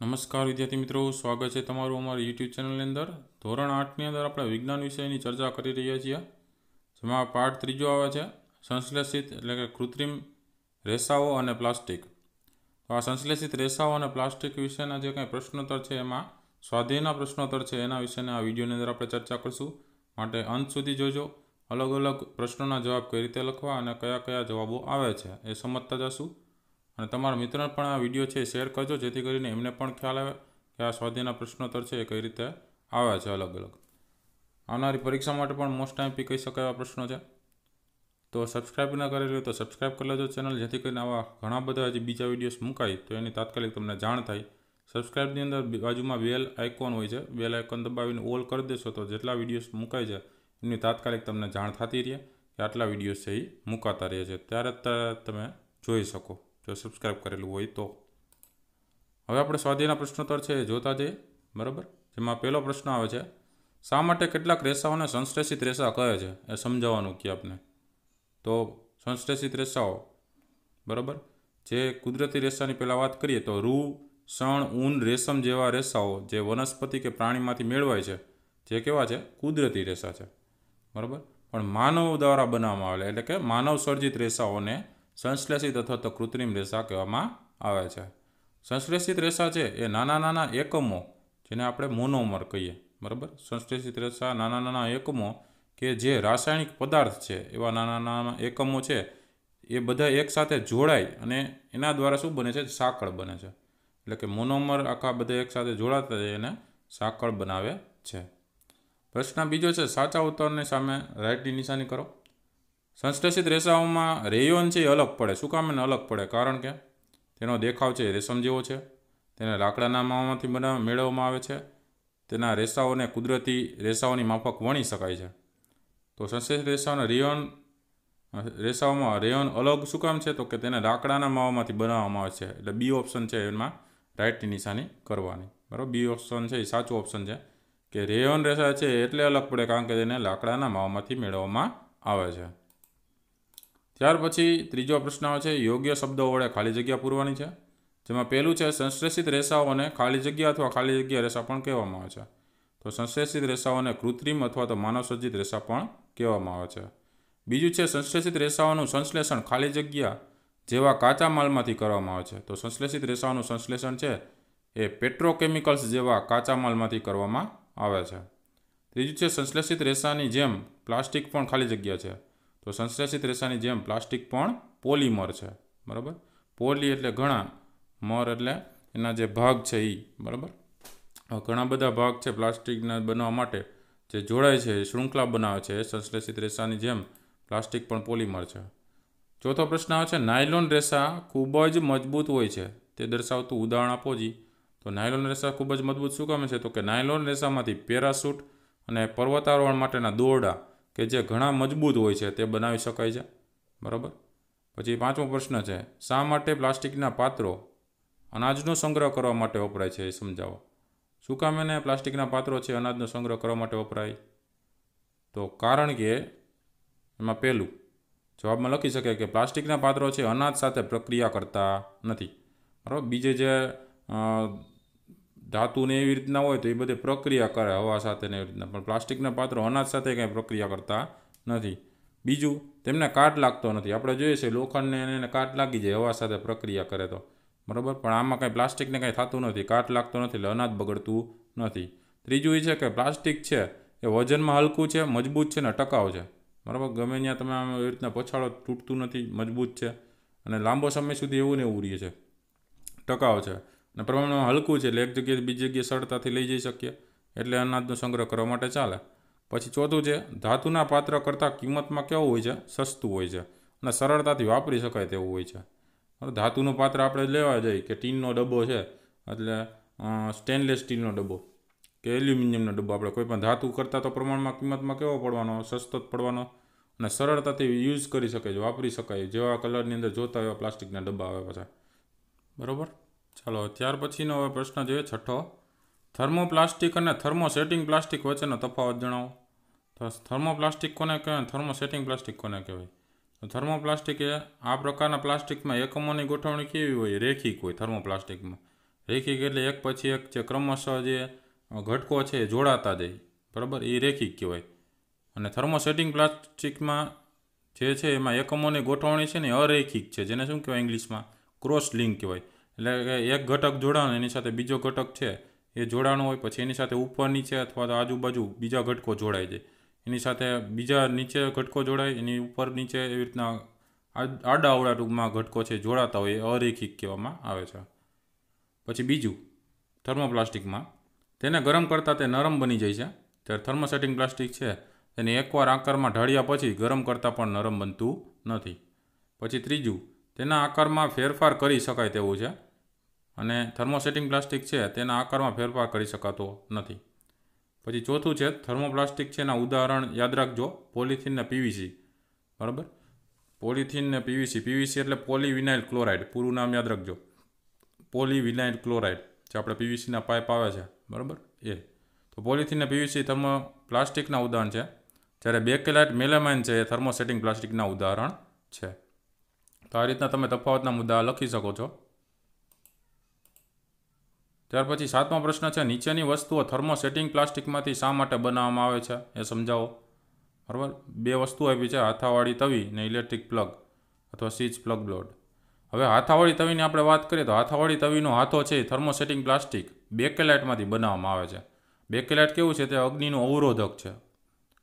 નમસ્કાર વિદ્યાર્થી મિત્રો, સ્વાગત છે તમારું અમારી યુટ્યુબ ચેનલની અંદર. ધોરણ આઠની અંદર આપણે વિજ્ઞાન વિષયની ચર્ચા કરી રહ્યા છીએ, જેમાં પાઠ ત્રીજો આવે છે, સંશ્લેષિત એટલે કે કૃત્રિમ રેસાઓ અને પ્લાસ્ટિક. તો આ સંશ્લેષિત રેસાઓ અને પ્લાસ્ટિક વિશેના જે કંઈ પ્રશ્નોત્તર છે, એમાં સ્વાધ્યાયના પ્રશ્નોત્તર છે, એના વિશેના આ વિડીયોની અંદર આપણે ચર્ચા કરીશું. માટે અંત સુધી જોજો. અલગ અલગ પ્રશ્નોના જવાબ કઈ રીતે લખવા અને કયા કયા જવાબો આવે છે, એ સમજતા જશું. અને તમારા મિત્રોને પણ આ વીડિયો છે શેર કરજો, જેથી કરીને એમને પણ ખ્યાલ આવે કે આ સ્વાધ્યાયના પ્રશ્નોત્તર છે એ કઈ રીતે આવ્યા છે અલગ અલગ. આવનારી પરીક્ષા માટે પણ મોસ્ટ ટાઈમ પી કહી શકાય એવા પ્રશ્નો છે. તો સબસ્ક્રાઇબ ન કરેલી તો સબસ્ક્રાઈબ કરી લેજો ચેનલ જેથી કરીને આવા ઘણા બધા હજી બીજા વિડીયોઝ મુકાય તો એની તાત્કાલિક તમને જાણ થાય. સબસ્ક્રાઈબની અંદર બાજુમાં બેલ આઇકોન હોય છે. બેલ આઇકોન દબાવીને ઓલ કરી દેશો તો જેટલા વિડીયોઝ મુકાય છે એની તાત્કાલિક તમને જાણ થતી રહે કે આટલા વિડીયોઝ છે એ મુકાતા રહે છે. ત્યારે જ તમે જોઈ શકો. જો સબસ્ક્રાઈબ કરેલું હોય તો. હવે આપણે સ્વાધ્યાયના પ્રશ્નોત્તર છે, જોતા જઈએ. બરાબર? જેમાં પહેલો પ્રશ્ન આવે છે, શા માટે કેટલાક રેસાઓને સંશ્લેષિત રેસા કહે છે? એ સમજાવવાનું કે આપને. તો સંશ્લેષિત રેસાઓ. બરાબર? જે કુદરતી રેસાની પહેલાં વાત કરીએ તો રૂ શણ ઊન, રેશમ જેવા રેસાઓ જે વનસ્પતિ કે પ્રાણીમાંથી મેળવાય છે, જે કેવા છે? કુદરતી રેસા છે. બરાબર? પણ માનવ દ્વારા બનાવવામાં આવેલા, એટલે કે માનવ સર્જિત રેસાઓને સંશ્લેષિત અથવા તો કૃત્રિમ રેસા કહેવામાં આવે છે. સંશ્લેષિત રેસા છે એ નાના નાના એકમો, જેને આપણે મોનોમર કહીએ, બરાબર? સંશ્લેષિત રેસા નાના નાના એકમો કે જે રાસાયણિક પદાર્થ છે, એવા નાના નાના એકમો છે, એ બધા એકસાથે જોડાય અને એના દ્વારા શું બને છે? સાંકળ બને છે. એટલે કે મોનોમર આખા બધા એકસાથે જોડાતા એને સાંકળ બનાવે છે. પ્રશ્ન બીજો છે, સાચા ઉત્તરની સામે રાઈટની નિશાની કરો. સંશ્લેષિત રેસાઓમાં રેયોન છે એ અલગ પડે શું કામ એને અલગ પડે. કારણ કે તેનો દેખાવ છે એ રેશમ જેવો છે. તેને લાકડાના માવામાંથી બના મેળવવામાં આવે છે. તેના રેસાઓને કુદરતી રેસાઓની માફક વણી શકાય છે. તો સંશ્લેષિત રેસાઓના રેયોન, રેસાઓમાં રેયોન અલગ શું કામ છે તો કે તેને લાકડાના માવામાંથી બનાવવામાં આવે છે. એટલે બી ઓપ્શન છે એમાં રાઇટની નિશાની કરવાની. બરાબર? બી ઓપ્શન છે એ સાચું ઓપ્શન છે કે રેયોન રેસા છે એટલે અલગ પડે કારણ કે તેને લાકડાના માવામાંથી મેળવવામાં આવે છે. ત્યાર પછી ત્રીજો પ્રશ્ન છે, યોગ્ય શબ્દો વડે ખાલી જગ્યા પૂરવાની છે. જેમાં પહેલું છે, સંશ્લેષિત રેસાઓને ખાલી જગ્યા અથવા ખાલી જગ્યા રેસા પણ કહેવામાં આવે છે. તો સંશ્લેષિત રેસાઓને કૃત્રિમ અથવા તો માનવસર્જિત રેસા પણ કહેવામાં આવે છે. બીજું છે, સંશ્લેષિત રેસાઓનું સંશ્લેષણ ખાલી જગ્યા જેવા કાચા માલમાંથી કરવામાં આવે છે. તો સંશ્લેષિત રેસાઓનું સંશ્લેષણ છે, એ પેટ્રોકેમિકલ્સ જેવા કાચા માલમાંથી કરવામાં આવે છે. ત્રીજું છે, સંશ્લેષિત રેસાની જેમ પ્લાસ્ટિક પણ ખાલી જગ્યા છે. તો સંશ્લેષિત રેસાની જેમ પ્લાસ્ટિક પણ પોલીમર છે, બરાબર? પોલી એટલે ઘણા, મર એટલે એના જે ભાગ છે એ બરાબર? ઘણા બધા ભાગ છે પ્લાસ્ટિકના બનાવવા માટે, જે જોડાય છે શૃંખલા બનાવે છે સંશ્લેષિત રેસાની જેમ પ્લાસ્ટિક પણ પોલીમર છે. ચોથો પ્રશ્ન આવે છે, નાયલોન રેસા ખૂબ જ મજબૂત હોય છે, તે દર્શાવતું ઉદાહરણ આપો જી. તો નાયલોન રેસા ખૂબ જ મજબૂત શું કામ છે તો કે નાયલોન રેસામાંથી પેરાસૂટ અને પર્વતારોહણ માટેના દોરડા કે જે ઘણા મજબૂત હોય છે તે બનાવી શકાય છે. બરાબર? પછી પાંચમો પ્રશ્ન છે, શા માટે પ્લાસ્ટિકના પાત્રો અનાજનો સંગ્રહ કરવા માટે વપરાય છે એ સમજાવો. શું કામ એને પ્લાસ્ટિકના પાત્રો છે અનાજનો સંગ્રહ કરવા માટે વપરાય? તો કારણ કે એમાં પહેલું, જવાબમાં લખી શકાય કે પ્લાસ્ટિકના પાત્રો છે અનાજ સાથે પ્રક્રિયા કરતા નથી. બરાબર? બીજે જે ધાતુને એવી રીતના હોય તો એ બધી પ્રક્રિયા કરે, હવા સાથે ને એવી રીતના. પણ પ્લાસ્ટિકના પાત્રો અનાજ સાથે કંઈ પ્રક્રિયા કરતા નથી. બીજું, તેમને કાટ લાગતો નથી. આપણે જોઈએ છીએ લોખંડને એને કાટ લાગી જાય, હવા સાથે પ્રક્રિયા કરે તો. બરાબર? પણ આમાં કાંઈ પ્લાસ્ટિકને કાંઈ થતું નથી, કાટ લાગતો નથી એટલે અનાજ બગડતું નથી. ત્રીજું એ છે કે પ્લાસ્ટિક છે એ વજનમાં હલકું છે, મજબૂત છે ને ટકાઉ છે. બરાબર? ગમે ત્યાં તમે આમ એવી રીતના પછાડો તૂટતું નથી, મજબૂત છે. અને લાંબો સમય સુધી એવું ને એવું રહે છે. ટકાઉ છે. અને પ્રમાણમાં હલકું છે એટલે એક જગ્યાએ બીજી જગ્યાએ સરળતાથી લઈ જઈ શકીએ. એટલે અનાજનો સંગ્રહ કરવા માટે ચાલે. પછી ચોથું છે, ધાતુના પાત્ર કરતાં કિંમતમાં કેવું હોય છે? સસ્તું હોય છે. અને સરળતાથી વાપરી શકાય તેવું હોય છે. ધાતુનું પાત્ર આપણે લેવા જઈએ કે ટીનનો ડબ્બો છે. એટલે સ્ટેનલેસ સ્ટીલનો ડબ્બો. કે એલ્યુમિનિયમનો ડબ્બો આપણે કોઈ પણ ધાતુ કરતાં તો પ્રમાણમાં કિંમતમાં કેવો પડવાનો? સસ્તો જ પડવાનો. અને સરળતાથી યુઝ કરી શકાય છે, વાપરી શકાય જેવા કલરની અંદર જોતા એવા પ્લાસ્ટિકના ડબ્બા આવે પાછા. બરાબર? ચાલો, ત્યાર પછીનો હવે પ્રશ્ન જોઈએ છઠ્ઠો. થર્મોપ્લાસ્ટિક અને થર્મોસેટિંગ પ્લાસ્ટિક વચ્ચેનો તફાવત જણાવો. તો થર્મોપ્લાસ્ટિક કોને કહેવાય થર્મોસેટિંગ પ્લાસ્ટિક કોને કહેવાય? તો થર્મોપ્લાસ્ટિક એ આ પ્રકારના પ્લાસ્ટિકમાં એકમોની ગોઠવણી કેવી હોય? રેખિક હોય થર્મોપ્લાસ્ટિકમાં. રેખિક એટલે એક પછી એક જે ક્રમશઃ જે ઘટકો છે એ જોડાતા જાય. બરાબર? એ રેખિક કહેવાય. અને થર્મોસેટિંગ પ્લાસ્ટિકમાં જે છે એમાં એકમોની ગોઠવણી છે ને અરૈખિક છે. જેને શું કહેવાય? ઇંગ્લિશમાં ક્રોસ લિંક કહેવાય. એટલે એક ઘટક જોડાણ, એની સાથે બીજો ઘટક છે. એ જોડાણો હોય, પછી એની સાથે ઉપર નીચે અથવા તો આજુબાજુ બીજા ઘટકો જોડાઈ જાય એની સાથે બીજા નીચે ઘટકો જોડાય, એની ઉપર નીચે એવી રીતના આડા અવડા ટૂંકમાં ઘટકો છે, જોડાતા હોય, એ અરેખિક કહેવામાં આવે છે. પછી બીજું, થર્મોપ્લાસ્ટિકમાં. તેને ગરમ કરતાં તે નરમ બની જાય છે. ત્યારે થર્મોસેટિંગ પ્લાસ્ટિક છે. તેને એકવાર આકારમાં ઢાળ્યા પછી ગરમ કરતાં પણ નરમ બનતું નથી. પછી ત્રીજું, તેના આકારમાં ફેરફાર કરી શકાય તેવું છે. અને થર્મોસેટિંગ પ્લાસ્ટિક છે, તેના આકારમાં ફેરફાર કરી શકાતો નથી. પછી ચોથું છે થર્મોપ્લાસ્ટિક છે, એના ઉદાહરણ યાદ રાખજો, પોલિથીન ને પીવીસી. બરાબર? પોલિથીન ને પીવીસી. પીવીસી એટલે પોલીવિનાઇલ ક્લોરાઇડ, પૂરું નામ યાદ રાખજો. પોલીવિનાઇલ ક્લોરાઇડ, જે આપણે પીવીસીના પાઇપ આવે છે. બરાબર? એ. તો પોલિથીન ને પીવીસી થર્મો પ્લાસ્ટિકના ઉદાહરણ છે. જ્યારે બેકેલાઇટ મેલેમાઇન છે, એ થર્મોસેટિંગ પ્લાસ્ટિકના ઉદાહરણ છે. તો આ રીતના તમે તફાવતના મુદ્દા લખી શકો છો. ત્યાર પછી સાતમો પ્રશ્ન છે, નીચેની વસ્તુઓ થર્મોસેટિંગ પ્લાસ્ટિકમાંથી શા માટે બનાવવામાં આવે છે? એ સમજાવો. બરાબર? બે વસ્તુ આપી છે, હાથાવાળી તવી ને ઇલેક્ટ્રિક પ્લગ અથવા સ્વિચ પ્લગ બ્લોડ હવે હાથાવાળી તવીની આપણે વાત કરીએ તો હાથાવાળી તવીનો હાથો છે થર્મોસેટિંગ પ્લાસ્ટિક બેકેલાઇટમાંથી બનાવવામાં આવે છે. બેકેલાઇટ કેવું છે? તે અગ્નિનો અવરોધક છે.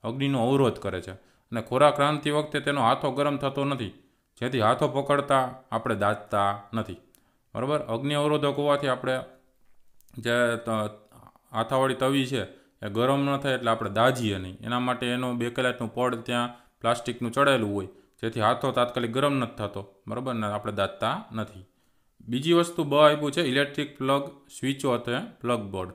અગ્નિનો અવરોધ કરે છે. અને ખોરાક રાંધતી વખતે તેનો હાથો ગરમ થતો નથી. જેથી હાથો પકડતા આપણે દાંતતા નથી. બરાબર? અગ્નિ અવરોધક હોવાથી આપણે જે હાથાવાળી તવી છે, એ ગરમ ન થાય એટલે આપણે દાજીએ નહીં. એના માટે એનું બેકેલાઇટનું પડ ત્યાં પ્લાસ્ટિકનું ચડેલું હોય, જેથી હાથો તાત્કાલિક ગરમ નથી થતો. બરાબર ને? આપણે દાજતા નથી. બીજી વસ્તુ બ આપ્યું છે, ઇલેક્ટ્રિક પ્લગ સ્વિચો અથવા પ્લગ બોર્ડ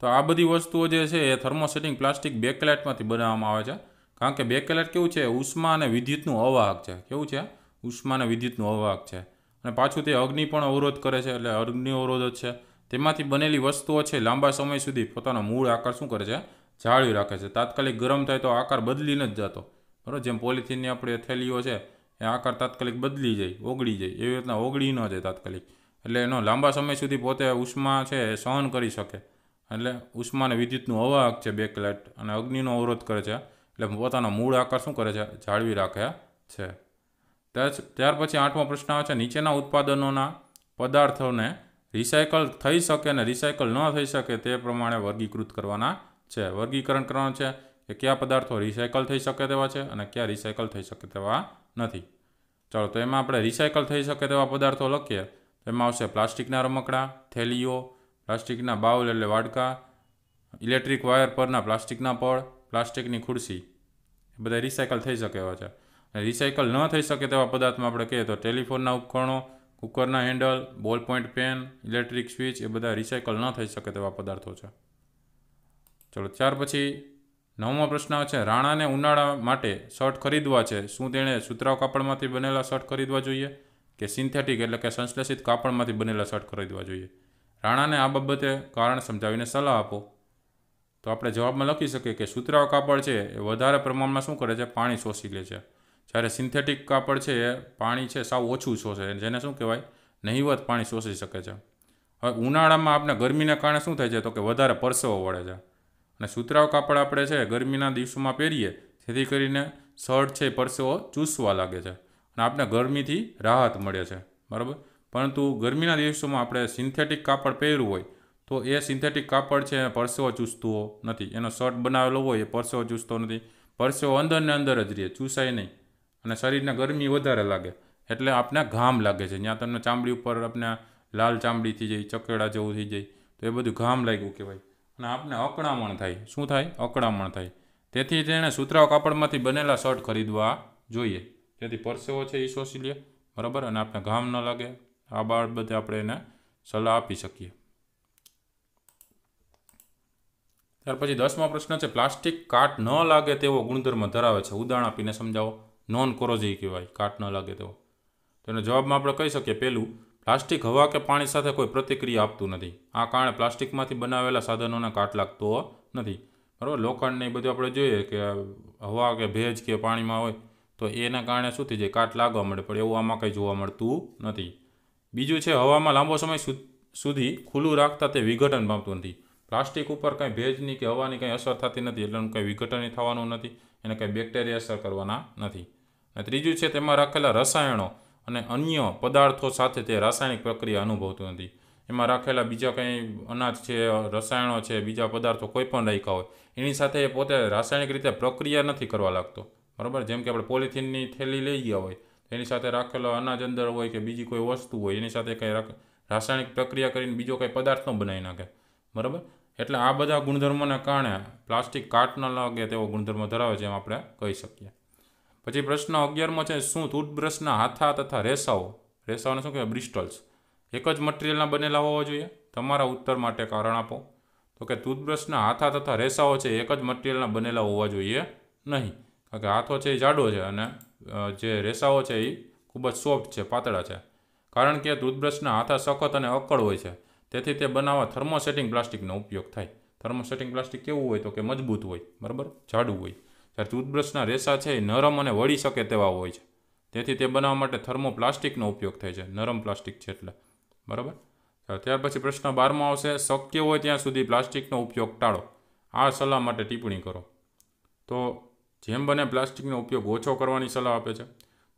તો આ બધી વસ્તુઓ જે છે, એ થર્મોસેટિંગ પ્લાસ્ટિક બેકેલાઇટમાંથી બનાવવામાં આવે છે. કારણ કે બેકેલાઇટ કેવું છે, ઉષ્મા અને વિદ્યુતનું અવાહક છે. કેવું છે? ઉષ્મા અને વિદ્યુતનું અવાહક છે. અને પાછું તે અગ્નિ પણ અવરોધ કરે છે, એટલે અગ્નિ જ છે. તેમાંથી બનેલી વસ્તુઓ છે, લાંબા સમય સુધી પોતાનો મૂળ આકાર શું કરે છે? જાળવી રાખે છે. તાત્કાલિક ગરમ થાય તો આકાર બદલીને જ જતો. બરાબર? જેમ પોલિથીનની આપણે થેલીઓ છે, એ આકાર તાત્કાલિક બદલી જાય, ઓગળી જાય. એવી રીતના ઓગળી ન જાય તાત્કાલિક. એટલે એનો લાંબા સમય સુધી પોતે ઉષ્મા છે, એ સહન કરી શકે. એટલે ઉષ્મા અને વિદ્યુતનું અવાહક છે બેકલાઇટ અને અગ્નિનો અવરોધ કરે છે. એટલે પોતાનો મૂળ આકાર શું કરે છે? જાળવી રાખે છે. ત્યાર પછી આઠમો પ્રશ્ન આવે છે, નીચેના ઉત્પાદનોના પદાર્થોને રિસાયકલ થઈ શકે અને રિસાયકલ ન થઈ શકે તે પ્રમાણે વર્ગીકૃત કરવાના છે. વર્ગીકરણ કરવાનું છે કે કયા પદાર્થો રિસાયકલ થઈ શકે તેવા છે અને કયા રિસાયકલ થઈ શકે તેવા નથી. ચાલો, તો એમાં આપણે રિસાયકલ થઈ શકે તેવા પદાર્થો લખીએ. તો એમાં આવશે પ્લાસ્ટિકના રમકડા, થેલીઓ, પ્લાસ્ટિકના બાઉલ એટલે વાડકા, ઇલેક્ટ્રિક વાયર પરના પ્લાસ્ટિકના પળ પ્લાસ્ટિકની ખુરશી. એ બધા રિસાયકલ થઈ શકે એવા છે. રિસાયકલ ન થઈ શકે તેવા પદાર્થમાં આપણે કહીએ તો ટેલિફોનના ઉપકરણો કુકરના handle, ball point pen, electric switch એ બધા રિસાયકલ ન થઈ શકે તેવા પદાર્થો છે. ચલો, ત્યાર પછી નવમો પ્રશ્ન છે, રાણાને ઉનાળા માટે શર્ટ ખરીદવા છે, શું તેણે સુતરાવ કાપડમાંથી બનેલા શર્ટ ખરીદવા જોઈએ કે સિન્થેટિક એટલે કે સંશ્લેષિત કાપડમાંથી બનેલા શર્ટ ખરીદવા જોઈએ? રાણાને આ બાબતે કારણ સમજાવીને સલાહ આપો. તો આપણે જવાબમાં લખી શકીએ કે સુતરાવ કાપડ છે એ વધારે પ્રમાણમાં શું કરે છે? પાણી શોષી લે છે. જ્યારે સિન્થેટિક કાપડ છે, એ પાણી છે, સાવ ઓછું શોષે જેને શું કહેવાય? નહીવત પાણી શોષી શકે છે. હવે ઉનાળામાં આપણે ગરમીને કારણે શું થાય છે? તો કે વધારે પરસેવો વળે છે. અને સુતરાવ કાપડ આપણે છે, ગરમીના દિવસોમાં પહેરીએ, જેથી કરીને શર્ટ છે, પરસેવો ચૂસવા લાગે છે. અને આપણે ગરમીથી રાહત મળે છે. બરાબર? પરંતુ ગરમીના દિવસોમાં આપણે સિન્થેટિક કાપડ પહેર્યું હોય, તો એ સિન્થેટિક કાપડ છે પરસેવો ચૂસતો નથી. એનો શર્ટ બનાવેલો હોય, એ પરસેવો ચૂસતો નથી. પરસેવો અંદર ને અંદર જ રહે, ચૂસાય નહીં. અને શરીરને ગરમી વધારે લાગે. એટલે આપણે ઘામ લાગે છે. જ્યાં તમને ચામડી ઉપર આપણે લાલ ચામડી થઈ જાય, ચકેડા જેવું થઈ જાય, તો એ બધું ઘામ લાગ્યું કહેવાય. અને આપને અકળામણ થાય. શું થાય? અકળામણ થાય. તેથી તેણે સુતરાવ કાપડમાંથી બનેલા શર્ટ ખરીદવા જોઈએ. જેથી પરસેવો છે એ શોષી લે. બરાબર? અને આપણે ઘામ ન લાગે. આ બાબતે આપણે એને સલાહ આપી શકીએ. ત્યાર પછી દસમો પ્રશ્ન છે, પ્લાસ્ટિક કાટ ન લાગે તેવો ગુણધર્મ ધરાવે છે. ઉદાહરણ આપીને સમજાવો. નોન કોરોઝી કહેવાય, કાટ ન લાગે તેવો. તેનો જવાબમાં આપણે કહી શકીએ પહેલું પ્લાસ્ટિક હવા કે પાણી સાથે કોઈ પ્રતિક્રિયા આપતું નથી. આ કારણે પ્લાસ્ટિકમાંથી બનાવેલા સાધનોને કાટ લાગતો નથી. બરાબર? લોખંડને એ બધું આપણે જોઈએ કે હવા કે ભેજ કે પાણીમાં હોય, તો એના કારણે શું થઈ જાય કાટ લાગવા મળે પણ એવું આમાં કંઈ જોવા મળતું નથી. બીજું છે, હવામાં લાંબો સમય સુધી ખુલ્લું રાખતા તે વિઘટન પામતું નથી. પ્લાસ્ટિક ઉપર કંઈ ભેજની કે હવાની કંઈ અસર થતી નથી, એટલે કંઈ વિઘટન થવાનું નથી. એને કંઈ બેક્ટેરિયા અસર કરવાના નથી. અને ત્રીજું છે તેમાં રાખેલા રસાયણો અને અન્ય પદાર્થો સાથે તે રાસાયણિક પ્રક્રિયા અનુભવતું નથી એમાં રાખેલા બીજા કંઈ અનાજ છે, રસાયણો છે, બીજા પદાર્થો કોઈ પણ રાખ્યા હોય, એની સાથે એ પોતે રાસાયણિક રીતે પ્રક્રિયા નથી કરવા લાગતો. બરાબર? જેમ કે આપણે પોલિથીનની થેલી લઈ ગયા હોય એની સાથે રાખેલો અનાજ અંદર હોય કે બીજી કોઈ વસ્તુ હોય, એની સાથે કંઈ રાસાયણિક પ્રક્રિયા કરીને બીજો કંઈ પદાર્થનો બનાવી નાખે. બરાબર? એટલે આ બધા ગુણધર્મોને કારણે પ્લાસ્ટિક કાટ ન લાગે તેવો ગુણધર્મ ધરાવે છે એમ આપણે કહી શકીએ. પછી પ્રશ્ન અગિયારમો છે, શું ટૂથબ્રશના હાથા તથા રેસાઓ? રેસાઓને શું કહેવાય? બ્રિસ્ટલ્સ. એક જ મટીરિયલના બનેલા હોવા જોઈએ. તમારા ઉત્તર માટે કારણ આપો. તો કે ટૂથબ્રશના હાથા તથા રેસાઓ છે, એક જ મટીરિયલના બનેલા હોવા જોઈએ નહીં. કારણ કે હાથો છે એ જાડો છે અને જે રેસાઓ છે એ ખૂબ જ સોફ્ટ છે, પાતળા છે. કારણ કે ટૂથબ્રશના હાથા સખત અને અકળ હોય છે. તેથી તે બનાવવા થર્મોસેટિંગ પ્લાસ્ટિકનો ઉપયોગ થાય. થર્મોસેટિંગ પ્લાસ્ટિક કેવું હોય તો કે મજબૂત હોય. બરાબર? જાડું હોય. જ્યારે ટૂથબ્રશના રેસા છે એ નરમ અને વળી શકે તેવા હોય છે. તેથી તે બનાવવા માટે થર્મોપ્લાસ્ટિકનો ઉપયોગ થાય છે. નરમ પ્લાસ્ટિક છે એટલે. બરાબર? ત્યાર પછી પ્રશ્ન બારમાં આવશે, શક્ય હોય ત્યાં સુધી પ્લાસ્ટિકનો ઉપયોગ ટાળો. આ સલાહ માટે ટિપ્પણી કરો. તો જેમ બને પ્લાસ્ટિકનો ઉપયોગ ઓછો કરવાની સલાહ આપે છે.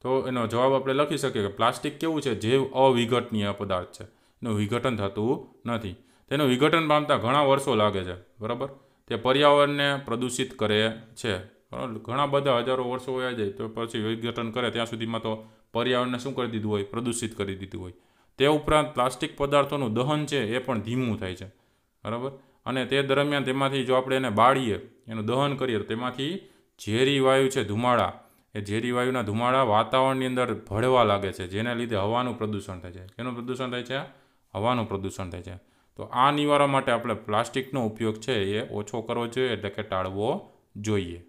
તો એનો જવાબ આપણે લખી શકીએ કે પ્લાસ્ટિક કેવું છે? જે અવિઘટનીય પદાર્થ છે. એનું વિઘટન થતું નથી. તેનું વિઘટન પામતા ઘણા વર્ષો લાગે છે. બરાબર? તે પર્યાવરણને પ્રદૂષિત કરે છે. ઘણા બધા હજારો વર્ષો વયા જાય તો પછી વિઘટન કરે, ત્યાં સુધીમાં તો પર્યાવરણને શું કરી દીધું હોય? પ્રદૂષિત કરી દીધું હોય. તે ઉપરાંત પ્લાસ્ટિક પદાર્થોનું દહન છે, એ પણ ધીમું થાય છે. બરાબર? અને તે દરમિયાન તેમાંથી જો આપણે એને બાળીએ, એનું દહન કરીએ, તો તેમાંથી ઝેરી વાયુ છે, ધુમાડા. એ ઝેરી વાયુના ધુમાડા વાતાવરણની અંદર ભળવા લાગે છે, જેને લીધે હવાનું પ્રદૂષણ થાય છે. કેનું પ્રદૂષણ થાય છે? હવાનું પ્રદૂષણ થાય છે. તો આ નિવારવા માટે આપણે પ્લાસ્ટિકનો ઉપયોગ છે, એ ઓછો કરવો જોઈએ, એટલે કે ટાળવો જોઈએ.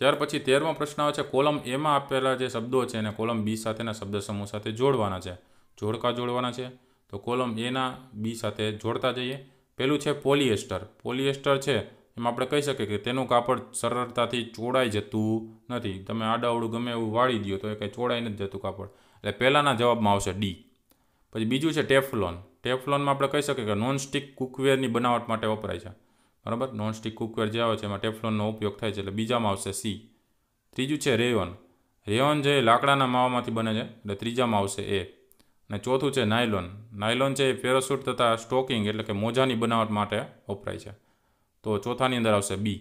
ત્યાર પછી તેરમો પ્રશ્ન આવે છે, કોલમ એમાં આપેલા જે શબ્દો છે એને કોલમ બી સાથેના શબ્દ સમૂહ સાથે જોડવાના છે. જોડકા જોડવાના છે. તો કોલમ એના બી સાથે જોડતા જઈએ. પેલું છે પોલિએસ્ટર. પોલિએસ્ટર છે, એમાં આપણે કહી શકીએ કે તેનું કાપડ સરળતાથી ચોડાઈ જતું નથી. તમે આડાવડું ગમે એવું વાળી દો તો એ કંઈ ચોડાઈ નથી જતું કાપડ. એટલે પહેલાંના જવાબમાં આવશે ડી. પછી બીજું છે ટેફલોન. ટેફલોનમાં આપણે કહી શકીએ કે નોનસ્ટિક કુકવેરની બનાવટ માટે વપરાય છે. બરાબર? નોનસ્ટિક કુકવેર જે આવે છે એમાં ટેફલોનનો ઉપયોગ થાય છે. એટલે બીજામાં આવશે સી ત્રીજું છે રેયોન રેયોન જે લાકડાના માવામાંથી બને છે, એટલે ત્રીજામાં આવશે એ અને ચોથું છે નાયલોન નાયલોન છે એ પેરાસૂટ તથા સ્ટોકિંગ એટલે કે મોજાની બનાવટ માટે વપરાય છે. તો ચોથાની અંદર આવશે બી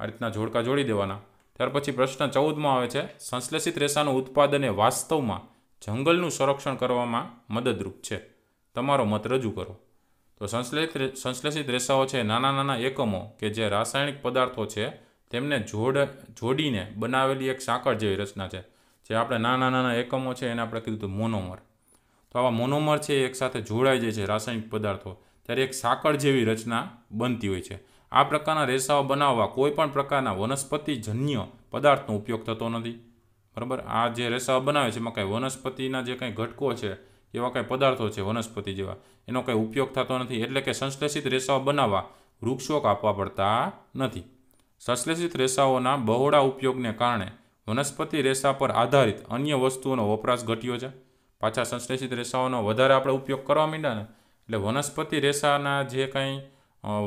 આ રીતના જોડકા જોડી દેવાના. ત્યાર પછી પ્રશ્ન ચૌદમાં આવે છે, સંશ્લેષિત રેસાનું ઉત્પાદન એ વાસ્તવમાં જંગલનું સંરક્ષણ કરવામાં મદદરૂપ છે. તમારો મત રજૂ કરો. તો સંશ્લેષિત સંશ્લેષિત રેસાઓ છે નાના નાના એકમો કે જે રાસાયણિક પદાર્થો છે, તેમને જોડ જોડીને બનાવેલી એક સાંકળ જેવી રચના છે, જે આપણે નાના નાના એકમો છે એને આપણે કીધું મોનોમર. તો આવા મોનોમર છે એક સાથે જોડાઈ જાય છે રાસાયણિક પદાર્થો, ત્યારે એક સાંકળ જેવી રચના બનતી હોય છે. આ પ્રકારના રેસાઓ બનાવવા કોઈ પણ પ્રકારના વનસ્પતિજન્ય પદાર્થનો ઉપયોગ થતો નથી. બરાબર? આ જે રેસાઓ બનાવે છે એમાં કાંઈ વનસ્પતિના જે કંઈ ઘટકો છે એવા કંઈ પદાર્થો છે, વનસ્પતિ જેવા. એનો કંઈ ઉપયોગ થતો નથી. એટલે કે સંશ્લેષિત રેસાઓ બનાવવા વૃક્ષો કાપવા પડતા નથી. સંશ્લેષિત રેસાઓના બહોળા ઉપયોગને કારણે વનસ્પતિ રેસા પર આધારિત અન્ય વસ્તુઓનો વપરાશ ઘટ્યો છે. પાછા સંશ્લેષિત રેસાઓનો વધારે આપણે ઉપયોગ કરવા માંડ્યા ને, એટલે વનસ્પતિ રેસાના જે કંઈ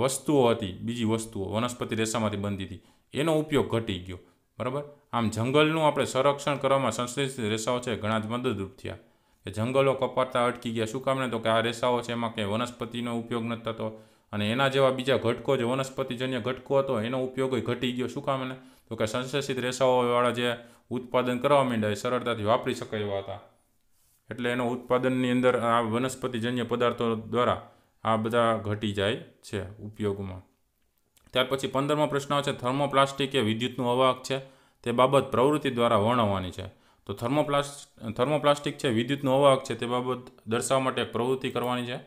વસ્તુઓ હતી, બીજી વસ્તુઓ વનસ્પતિ રેસામાંથી બનતી હતી, એનો ઉપયોગ ઘટી ગયો. બરાબર? આમ જંગલનું આપણે સંરક્ષણ કરવામાં સંશ્લેષિત રેસાઓ છે, ઘણા જ મદદરૂપ થયા. કે જંગલો કપાતા અટકી ગયા. શું કામને તો કે આ રેસાઓ છે એમાં કંઈ વનસ્પતિનો ઉપયોગ નથી થતો. અને એના જેવા બીજા ઘટકો જે વનસ્પતિજન્ય ઘટકો હતો, એનો ઉપયોગ ઘટી ગયો. શું કામને તો કે સંશ્લેષિત રેસાઓવાળા જે ઉત્પાદન કરવા માંડ્યા એ સરળતાથી વાપરી શકાય એવા હતા. એટલે એનો ઉત્પાદનની અંદર આ વનસ્પતિજન્ય પદાર્થો દ્વારા આ બધા ઘટી જાય છે ઉપયોગમાં. ત્યાર પછી પંદરમો પ્રશ્ન છે, થર્મોપ્લાસ્ટિક એ વિદ્યુતનું અવાહક છે. તે બાબત પ્રવૃત્તિ દ્વારા વર્ણવવાની છે. તો થર્મોપ્લાસ્ટ, થર્મોપ્લાસ્ટિક છે, વિદ્યુતનો અવાહક છે, તે બાબત દર્શાવવા માટે પ્રવૃત્તિ કરવાની છે.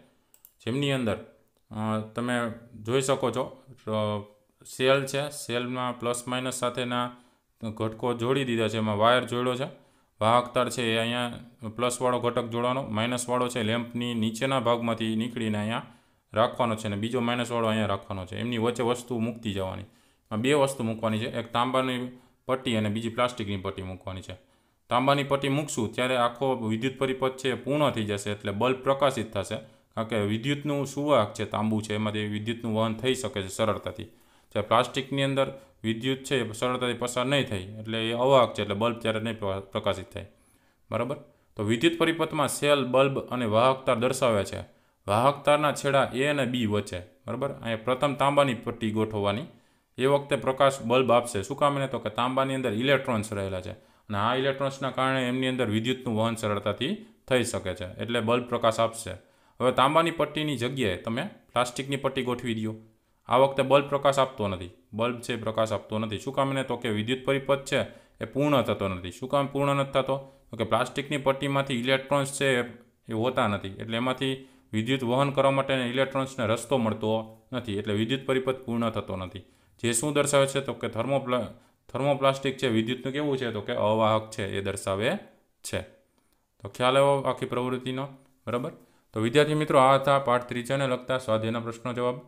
જેમની અંદર તમે જોઈ શકો છો સેલ છે, સેલમાં પ્લસ માઇનસ સાથેના ઘટકો જોડી દીધા છે, એમાં વાયર જોડ્યો છે. વાહકતાર છે એ અહીંયા પ્લસવાળો ઘટક જોડવાનો માઇનસવાળો છે, લેમ્પની નીચેના ભાગમાંથી નીકળીને અહીંયા રાખવાનો છે, અને બીજો માઇનસવાળો અહીંયા રાખવાનો છે. એમની વચ્ચે વસ્તુ મૂકતી જવાની. બે વસ્તુ મૂકવાની છે, એક તાંબાની પટ્ટી અને બીજી પ્લાસ્ટિકની પટ્ટી મૂકવાની છે. તાંબાની પટ્ટી મૂકશું, ત્યારે આખો વિદ્યુત પરિપથ છે પૂર્ણ થઈ જશે એટલે બલ્બ પ્રકાશિત થશે. કારણ કે વિદ્યુતનું સુવાહક છે, તાંબુ છે, એમાંથી વિદ્યુતનું વહન થઈ શકે છે સરળતાથી. જ્યારે પ્લાસ્ટિકની અંદર વિદ્યુત છે, એ સરળતાથી પસાર નહીં થાય, એટલે એ અવાહક છે, એટલે બલ્બ ત્યારે નહીં પ્રકાશિત થાય. બરાબર? તો વિદ્યુત પરિપથમાં સેલ, બલ્બ અને વાહકતાર દર્શાવે છે. વાહકતારના છેડા એ અને બી વચ્ચે. બરાબર? અહીંયા પ્રથમ તાંબાની પટ્ટી ગોઠવવાની. એ વખતે પ્રકાશ બલ્બ આપશે. શું કામ એને? તો કે તાંબાની અંદર ઇલેક્ટ્રોન્સ રહેલા છે. અને આ ઇલેક્ટ્રોન્સના કારણે એમની અંદર વિદ્યુતનું વહન સરળતાથી થઈ શકે છે, એટલે બલ્બ પ્રકાશ આપશે. હવે તાંબાની પટ્ટીની જગ્યાએ તમે પ્લાસ્ટિકની પટ્ટી ગોઠવી દો. આ વખતે બલ્બ પ્રકાશ આપતો નથી. બલ્બ છે પ્રકાશ આપતો નથી. શું કામ એને તો કે વિદ્યુત પરિપથ છે એ પૂર્ણ થતો નથી. શું કામ પૂર્ણ નથી થતો? તો કે પ્લાસ્ટિકની પટ્ટીમાંથી ઇલેક્ટ્રોન્સ છે એ હોતા નથી. એટલે એમાંથી વિદ્યુત વહન કરવા માટે ઇલેક્ટ્રોન્સને રસ્તો મળતો નથી. એટલે વિદ્યુત પરિપથ પૂર્ણ થતો નથી. જે શું દર્શાવે છે તો કે થર્મોપ્લા થર્મોપ્લાસ્ટિક છે, વિદ્યુતનું કેવું છે તો કે અવાહક છે એ દર્શાવે છે. તો ખ્યાલ આવ્યો આખી પ્રવૃત્તિનો? બરાબર? તો વિદ્યાર્થી મિત્રો, આ હતા પાઠ ત્રીજાને લગતા સ્વાધ્યાયના પ્રશ્નો જવાબ.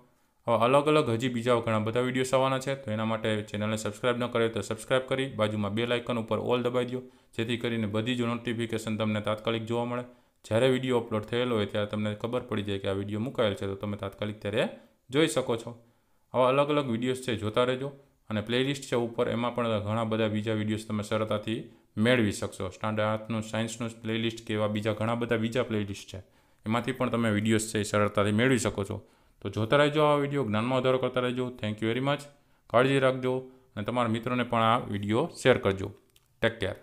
હવે અલગ અલગ હજી બીજા ઘણા બધા વિડીયોસ આવવાના છે, તો એના માટે ચેનલને સબસ્ક્રાઇબ ન કરે તો સબસ્ક્રાઇબ કરી બાજુમાં બે લાઇકન ઉપર ઓલ દબાવી દો જેથી કરીને બધી જ નોટિફિકેશન તમને તાત્કાલિક જોવા મળે. જ્યારે વીડિયો અપલોડ થયેલો હોય ત્યારે તમને ખબર પડી જાય કે આ વીડિયો મુકાયેલ છે, તો તમે તાત્કાલિક ત્યારે જોઈ શકો છો. આવા અલગ અલગ વિડીયોઝ છે, જોતા રહેજો. અને પ્લેલિસ્ટ છે ઉપર, એમાં પણ ઘણા બધા બીજા વિડીયોઝ તમે સરળતાથી મેળવી શકશો. સ્ટાન્ડર્ડ આર્ટનું સાયન્સનું પ્લેલિસ્ટ કે એવા બીજા ઘણા બધા બીજા પ્લેલિસ્ટ છે. એમાંથી પણ તમે વિડીયોઝ છે એ સરળતાથી મેળવી શકો છો. તો જોતા રહેજો આ વીડિયો જ્ઞાનમાં વધારો કરતા રહેજો. થેન્ક યુ વેરી મચ કાળજી રાખજો અને તમારા મિત્રોને પણ આ વીડિયો શેર કરજો. Take care